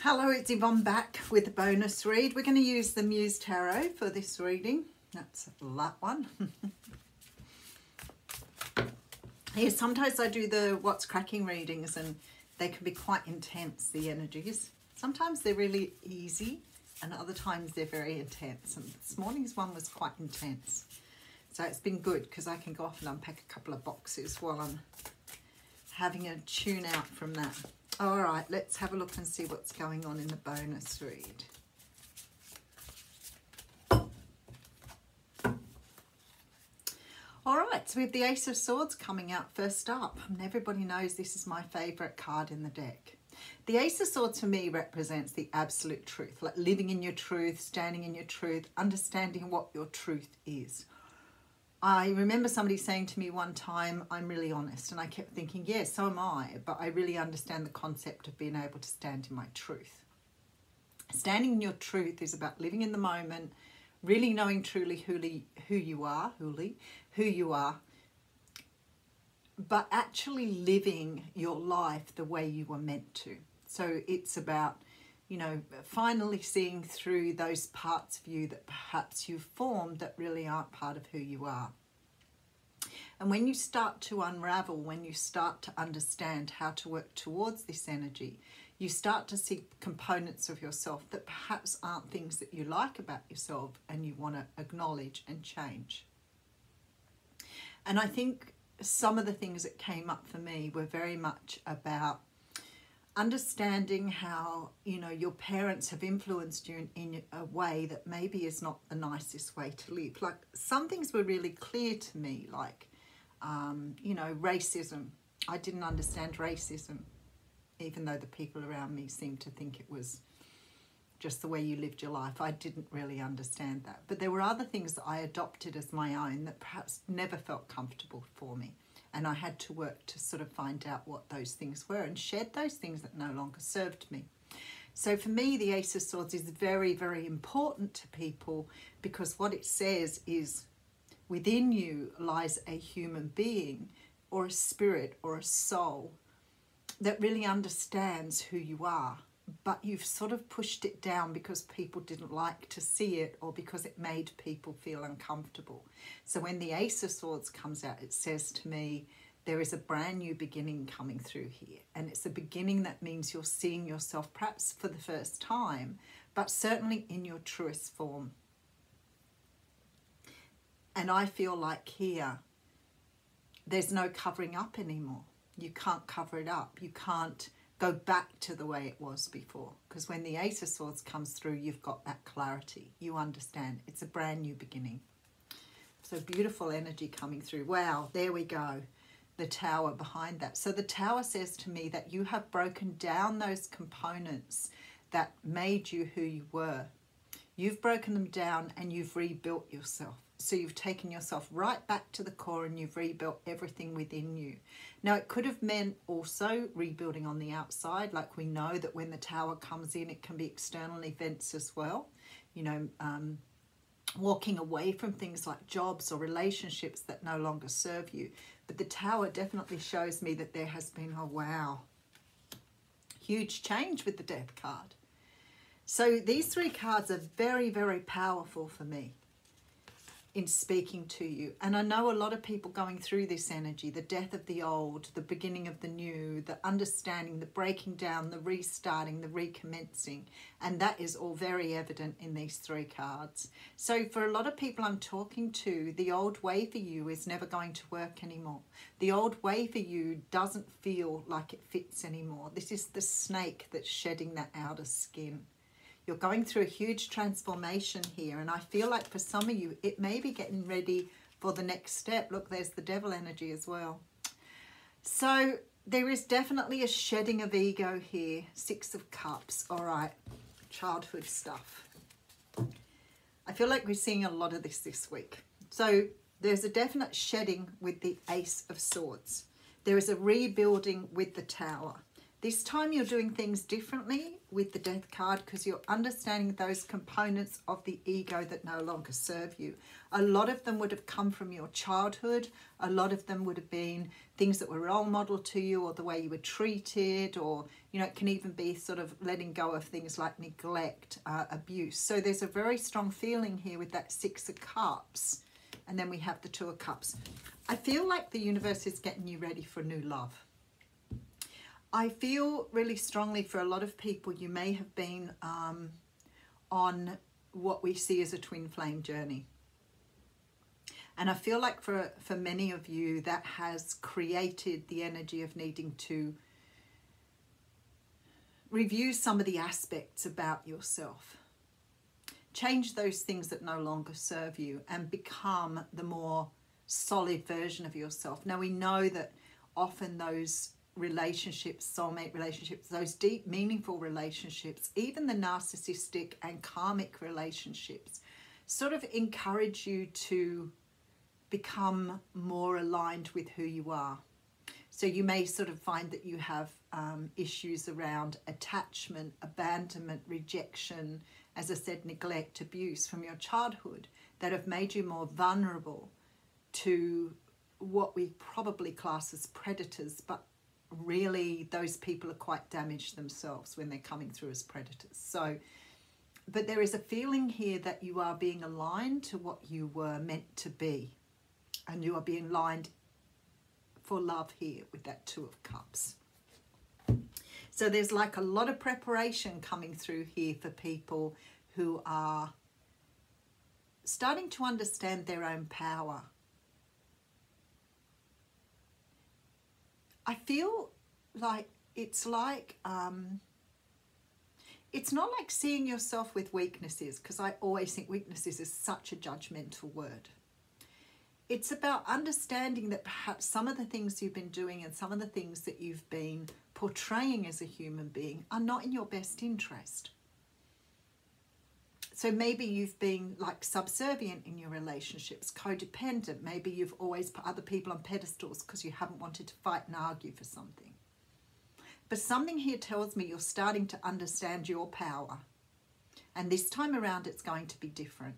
Hello, it's Yvonne back with a bonus read. We're going to use the Muse Tarot for this reading. That's that one. yeah, sometimes I do the What's Cracking readings and they can be quite intense, the energies. Sometimes they're really easy and other times they're very intense. And this morning's one was quite intense. So it's been good because I can go off and unpack a couple of boxes while I'm having a tune out from that. All right, let's have a look and see what's going on in the bonus read. All right, so we have the Ace of Swords coming out first up. And everybody knows this is my favourite card in the deck. The Ace of Swords for me represents the absolute truth, like living in your truth, standing in your truth, understanding what your truth is. I remember somebody saying to me one time, I'm really honest. And I kept thinking, yes, yeah, so am I. But I really understand the concept of being able to stand in my truth. Standing in your truth is about living in the moment, really knowing truly who, who you are, who you are, but actually living your life the way you were meant to. So it's about, you know, finally seeing through those parts of you that perhaps you've formed that really aren't part of who you are. And when you start to unravel, when you start to understand how to work towards this energy, you start to see components of yourself that perhaps aren't things that you like about yourself and you want to acknowledge and change. And I think some of the things that came up for me were very much about understanding how you know your parents have influenced you in, in, a way that maybe is not the nicest way to live. Like some things were really clear to me like um, you know racism. I didn't understand racism even though the people around me seemed to think it was just the way you lived your life. I didn't really understand that. But there were other things that i adopted as my own that perhaps never felt comfortable for me and I had to work to sort of find out what those things were and shed those things that no longer served me. So for me, the Ace of Swords is very, very important to people because what it says is within you lies a human being or a spirit or a soul that really understands who you are but you've sort of pushed it down because people didn't like to see it or because it made people feel uncomfortable. So when the Ace of Swords comes out, it says to me, there is a brand new beginning coming through here. And it's a beginning that means you're seeing yourself perhaps for the first time, but certainly in your truest form. And I feel like here, there's no covering up anymore. You can't cover it up. You can't go back to the way it was before. Because when the Ace of Swords comes through, you've got that clarity. You understand. It's a brand new beginning. So beautiful energy coming through. Wow, there we go. The tower behind that. So the tower says to me that you have broken down those components that made you who you were. You've broken them down and you've rebuilt yourself. So you've taken yourself right back to the core and you've rebuilt everything within you. Now, it could have meant also rebuilding on the outside. Like we know that when the tower comes in, it can be external events as well. You know, um, walking away from things like jobs or relationships that no longer serve you. But the tower definitely shows me that there has been, a wow, huge change with the death card. So these three cards are very, very powerful for me in speaking to you. And I know a lot of people going through this energy the death of the old, the beginning of the new, the understanding, the breaking down, the restarting, the recommencing. And that is all very evident in these three cards. So, for a lot of people I'm talking to, the old way for you is never going to work anymore. The old way for you doesn't feel like it fits anymore. This is the snake that's shedding that outer skin. You're going through a huge transformation here. And I feel like for some of you, it may be getting ready for the next step. Look, there's the devil energy as well. So there is definitely a shedding of ego here. Six of Cups. All right. Childhood stuff. I feel like we're seeing a lot of this this week. So there's a definite shedding with the Ace of Swords. There is a rebuilding with the Tower. This time you're doing things differently with the death card because you're understanding those components of the ego that no longer serve you. A lot of them would have come from your childhood. A lot of them would have been things that were role model to you or the way you were treated or, you know, it can even be sort of letting go of things like neglect, uh, abuse. So there's a very strong feeling here with that Six of Cups. And then we have the Two of Cups. I feel like the universe is getting you ready for new love I feel really strongly for a lot of people, you may have been um, on what we see as a twin flame journey. And I feel like for, for many of you, that has created the energy of needing to review some of the aspects about yourself. Change those things that no longer serve you and become the more solid version of yourself. Now, we know that often those relationships, soulmate relationships, those deep, meaningful relationships, even the narcissistic and karmic relationships, sort of encourage you to become more aligned with who you are. So you may sort of find that you have um, issues around attachment, abandonment, rejection, as I said, neglect, abuse from your childhood that have made you more vulnerable to what we probably class as predators, but really those people are quite damaged themselves when they're coming through as predators. So, but there is a feeling here that you are being aligned to what you were meant to be, and you are being aligned for love here with that Two of Cups. So there's like a lot of preparation coming through here for people who are starting to understand their own power I feel like it's like um, it's not like seeing yourself with weaknesses because I always think weaknesses is such a judgmental word. It's about understanding that perhaps some of the things you've been doing and some of the things that you've been portraying as a human being are not in your best interest. So maybe you've been like subservient in your relationships, codependent. Maybe you've always put other people on pedestals because you haven't wanted to fight and argue for something. But something here tells me you're starting to understand your power. And this time around, it's going to be different.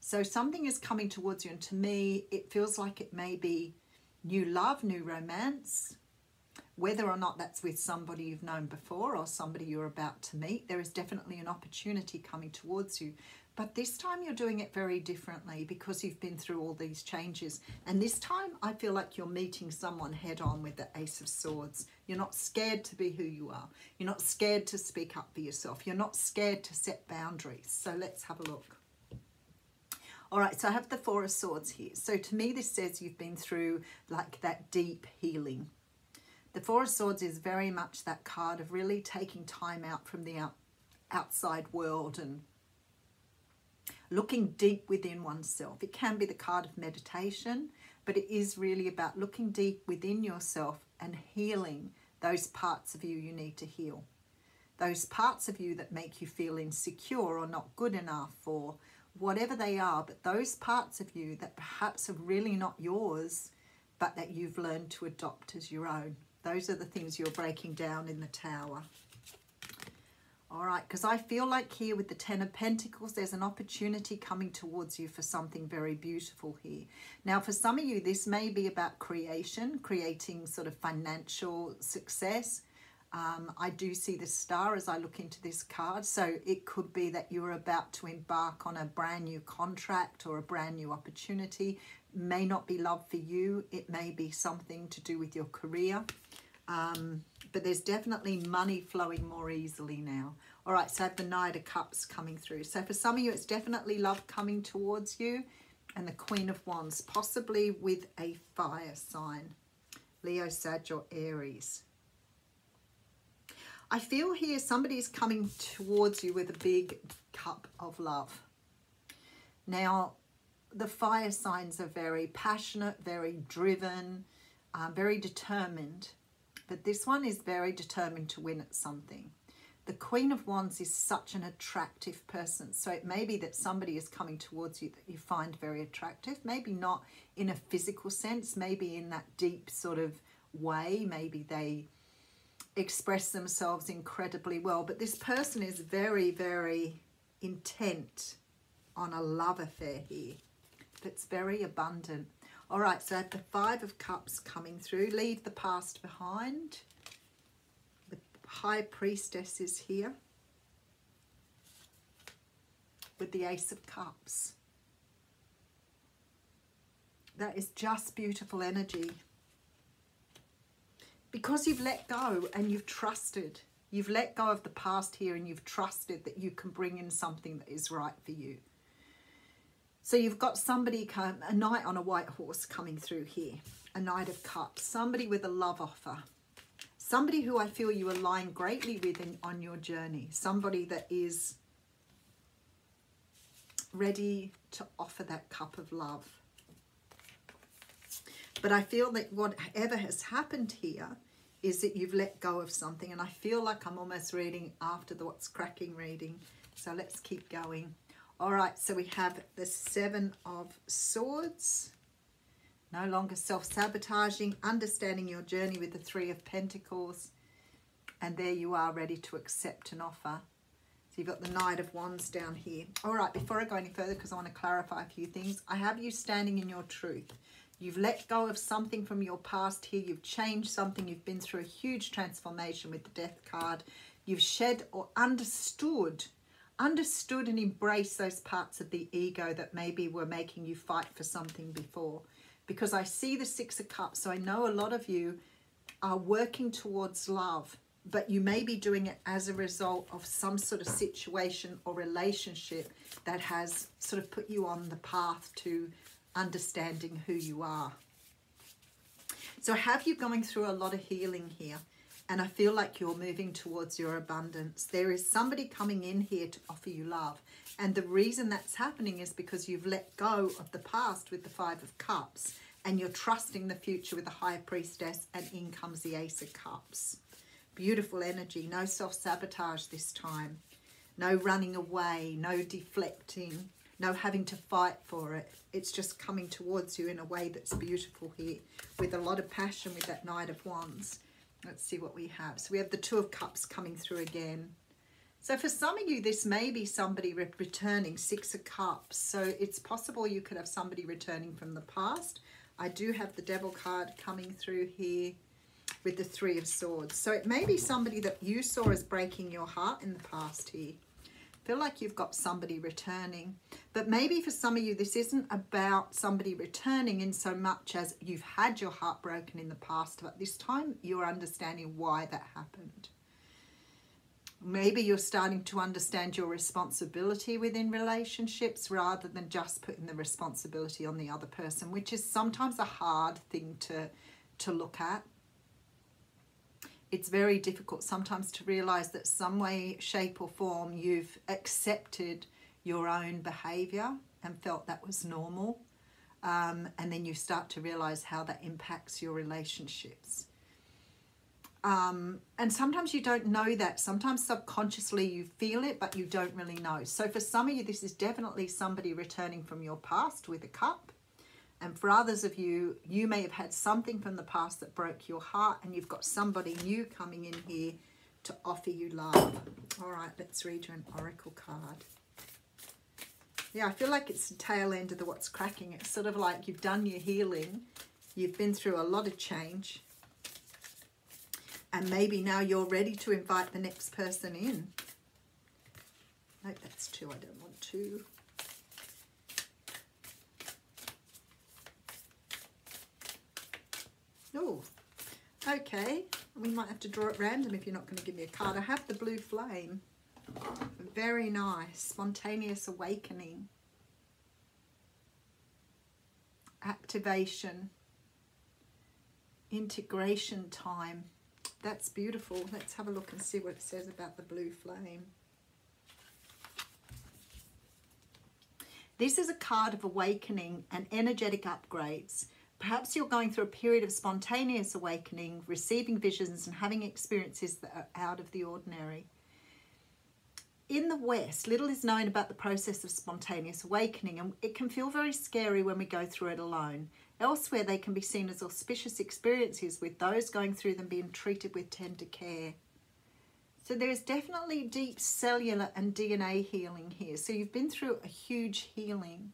So something is coming towards you. And to me, it feels like it may be new love, new romance, whether or not that's with somebody you've known before or somebody you're about to meet, there is definitely an opportunity coming towards you. But this time you're doing it very differently because you've been through all these changes. And this time I feel like you're meeting someone head on with the Ace of Swords. You're not scared to be who you are. You're not scared to speak up for yourself. You're not scared to set boundaries. So let's have a look. All right, so I have the Four of Swords here. So to me, this says you've been through like that deep healing the Four of Swords is very much that card of really taking time out from the out, outside world and looking deep within oneself. It can be the card of meditation, but it is really about looking deep within yourself and healing those parts of you you need to heal. Those parts of you that make you feel insecure or not good enough or whatever they are, but those parts of you that perhaps are really not yours, but that you've learned to adopt as your own. Those are the things you're breaking down in the tower. All right, because I feel like here with the Ten of Pentacles, there's an opportunity coming towards you for something very beautiful here. Now, for some of you, this may be about creation, creating sort of financial success. Um, I do see the star as I look into this card. So it could be that you're about to embark on a brand new contract or a brand new opportunity. May not be love for you. It may be something to do with your career. Um, but there's definitely money flowing more easily now. All right, so I have the Knight of Cups coming through. So for some of you, it's definitely love coming towards you. And the Queen of Wands, possibly with a fire sign. Leo, Sag, or Aries. I feel here somebody's coming towards you with a big cup of love. Now, the fire signs are very passionate, very driven, uh, very determined but this one is very determined to win at something. The Queen of Wands is such an attractive person. So it may be that somebody is coming towards you that you find very attractive. Maybe not in a physical sense, maybe in that deep sort of way. Maybe they express themselves incredibly well. But this person is very, very intent on a love affair here that's very abundant. All right, so the Five of Cups coming through. Leave the past behind. The High Priestess is here with the Ace of Cups. That is just beautiful energy. Because you've let go and you've trusted. You've let go of the past here and you've trusted that you can bring in something that is right for you. So you've got somebody, come, a knight on a white horse coming through here. A knight of cups. Somebody with a love offer. Somebody who I feel you align greatly with in, on your journey. Somebody that is ready to offer that cup of love. But I feel that whatever has happened here is that you've let go of something. And I feel like I'm almost reading after the what's cracking reading. So let's keep going. All right, so we have the Seven of Swords. No longer self-sabotaging, understanding your journey with the Three of Pentacles. And there you are, ready to accept an offer. So you've got the Knight of Wands down here. All right, before I go any further, because I want to clarify a few things, I have you standing in your truth. You've let go of something from your past here. You've changed something. You've been through a huge transformation with the death card. You've shed or understood, understood and embraced those parts of the ego that maybe were making you fight for something before. Because I see the Six of Cups, so I know a lot of you are working towards love, but you may be doing it as a result of some sort of situation or relationship that has sort of put you on the path to understanding who you are. So have you going through a lot of healing here and I feel like you're moving towards your abundance. There is somebody coming in here to offer you love. And the reason that's happening is because you've let go of the past with the Five of Cups and you're trusting the future with the High Priestess and in comes the Ace of Cups. Beautiful energy, no self-sabotage this time. No running away, no deflecting, no having to fight for it. It's just coming towards you in a way that's beautiful here with a lot of passion with that Knight of Wands. Let's see what we have. So we have the Two of Cups coming through again. So for some of you, this may be somebody returning Six of Cups. So it's possible you could have somebody returning from the past. I do have the Devil card coming through here with the Three of Swords. So it may be somebody that you saw as breaking your heart in the past here feel like you've got somebody returning. But maybe for some of you, this isn't about somebody returning in so much as you've had your heart broken in the past, but this time you're understanding why that happened. Maybe you're starting to understand your responsibility within relationships rather than just putting the responsibility on the other person, which is sometimes a hard thing to, to look at it's very difficult sometimes to realize that some way, shape, or form you've accepted your own behavior and felt that was normal. Um, and then you start to realize how that impacts your relationships. Um, and sometimes you don't know that. Sometimes subconsciously you feel it, but you don't really know. So for some of you, this is definitely somebody returning from your past with a cup. And for others of you, you may have had something from the past that broke your heart and you've got somebody new coming in here to offer you love. All right, let's read you an oracle card. Yeah, I feel like it's the tail end of the what's cracking. It's sort of like you've done your healing. You've been through a lot of change. And maybe now you're ready to invite the next person in. No, that's two. I don't want two. Oh, okay. We might have to draw it random if you're not going to give me a card. I have the blue flame. Very nice. Spontaneous awakening. Activation. Integration time. That's beautiful. Let's have a look and see what it says about the blue flame. This is a card of awakening and energetic upgrades. Perhaps you're going through a period of spontaneous awakening, receiving visions and having experiences that are out of the ordinary. In the West, little is known about the process of spontaneous awakening and it can feel very scary when we go through it alone. Elsewhere, they can be seen as auspicious experiences, with those going through them being treated with tender care. So there's definitely deep cellular and DNA healing here. So you've been through a huge healing.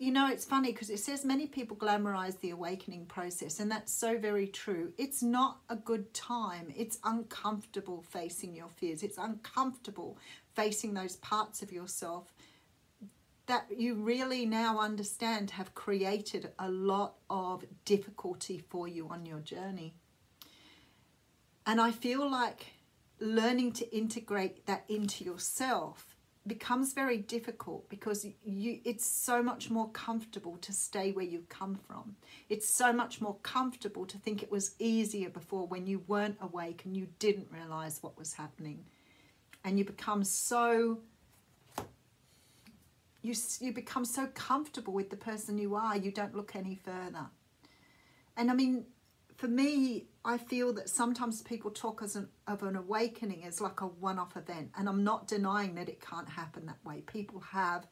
You know, it's funny because it says many people glamorize the awakening process, and that's so very true. It's not a good time. It's uncomfortable facing your fears. It's uncomfortable facing those parts of yourself that you really now understand have created a lot of difficulty for you on your journey. And I feel like learning to integrate that into yourself becomes very difficult because you it's so much more comfortable to stay where you've come from. It's so much more comfortable to think it was easier before when you weren't awake and you didn't realize what was happening. And you become so you, you become so comfortable with the person you are, you don't look any further. And I mean, for me, I feel that sometimes people talk as an, of an awakening as like a one off event. And I'm not denying that it can't happen that way. People have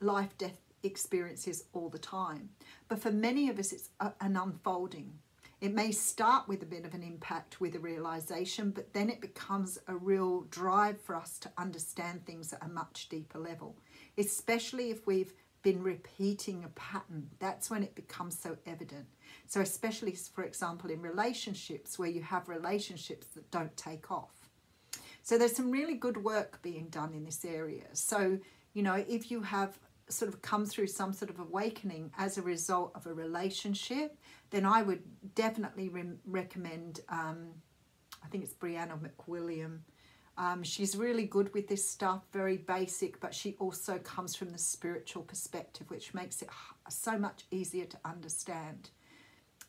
life death experiences all the time. But for many of us, it's a, an unfolding. It may start with a bit of an impact with a realization, but then it becomes a real drive for us to understand things at a much deeper level especially if we've been repeating a pattern. That's when it becomes so evident. So, especially, for example, in relationships where you have relationships that don't take off. So, there's some really good work being done in this area. So, you know, if you have sort of come through some sort of awakening as a result of a relationship, then I would definitely re- recommend, um, I think it's Brianna McWilliam um, she's really good with this stuff, very basic, but she also comes from the spiritual perspective, which makes it so much easier to understand.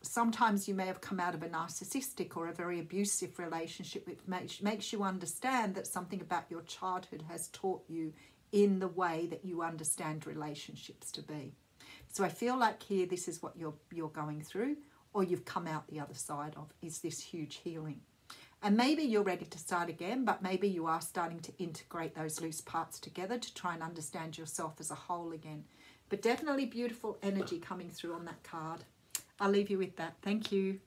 Sometimes you may have come out of a narcissistic or a very abusive relationship, which makes, makes you understand that something about your childhood has taught you in the way that you understand relationships to be. So I feel like here this is what you're you're going through or you've come out the other side of is this huge healing. And maybe you're ready to start again, but maybe you are starting to integrate those loose parts together to try and understand yourself as a whole again. But definitely beautiful energy coming through on that card. I'll leave you with that. Thank you.